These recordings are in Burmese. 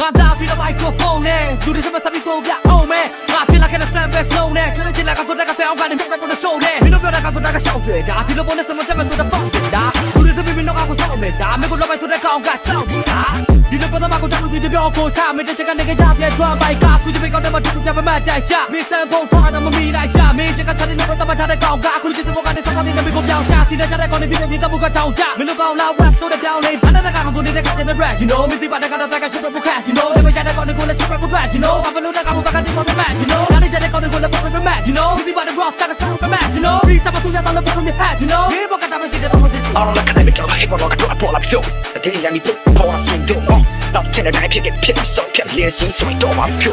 ငါသားပြီးတော့ microphone နဲ့လူတွေစမစပြီးဆိုပြအောင်မဲငါဖြစ်လာခဲ့တဲ့ sample slow နဲ့ချစ်ချစ်လာကဆိုတဲ့ကဆဲအောင်ကနေပြတ်ပေါ်တဲ့ show နဲ့မင်းတို့ပြောတာကဆိုတာကရှောက်တယ်ဒါဒီလိုပေါ်နေစမတက်မဲ့ဆိုတဲ့ fuck ဒါလူတွေစပြီးမင်းတို့ကကိုစောက်မယ်ဒါမင်းကိုလောက်ပဲဆိုတဲ့ကောင်ကချောက်ဒါဒီလိုပေါ်တော့မကိုတောင်းကြည့်ပြောကိုချမင်းတဲ့ချက်ကနေကြပြဲ drum by ကခုဒီဘေကောက်တဲ့မှာတူပြပမတိုက်ကြမင်းစံဖို့ထားတော့မမီလိုက်ကြမင်းချက်ကချတဲ့တော့တမထားတဲ့ကောင်ကအခုဒီဘောကနေဆက်နေတဲ့မင်းကိုပြောင်းချစီတဲ့ချက်တဲ့ကောင်နေပြီးပြီးကပုကချောင်းကြမင်းတို့ကောင်လာ west တို့တဲ့ပြောင်းလေး 나가 한 군데 가게 된 red, you know. 밑에 바다 가다 다가 싶어 못 cash, you know. 내가 야나 거는 군에 싶어 못 bad, you know. 앞으로 나가 못 가가 네 몸에 match, you know. 나는 자네 거는 군에 뽑은 거 match, you know. 밑에 바다 cross 다가 싸운 거 match, you know. 우리 잡아 두야 나는 뽑은 네 head, you know. 일본 가다 보면 시대 너무 됐지. 아로 나가 내면 저가 해고 너가 돌아 보라 비요. 나 들이 양이 푹 퍼와 수도. 나도 쟤네 다이 피게 피게 썩게 리에 신 소리 또 완표.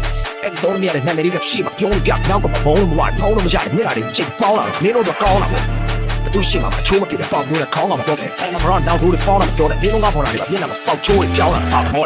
အဲ့တော့မြရတဲ့နာမည်လေးကရှိမှပြုံးပြနောက်ကမဘုံလုံးမဝဖုံးလုံးမရတယ်မြရတဲ့ချိန်ပေါလာတယ်နင်းတို့တော့ကောင်းလာပေါ့ဘသူရှိမှမချိုးမပြတဲ့ပေါက်မျိုးနဲ့ခေါင်းကမတော့တယ်အဲ့မှာတော့နောက်တို့ဖောင်းလာမပြောတဲ့ဒီလုံးကပေါ်လာတယ်မျက်နှာမှာဖောက်ချိုးတွေပြောင်းလာတာဟော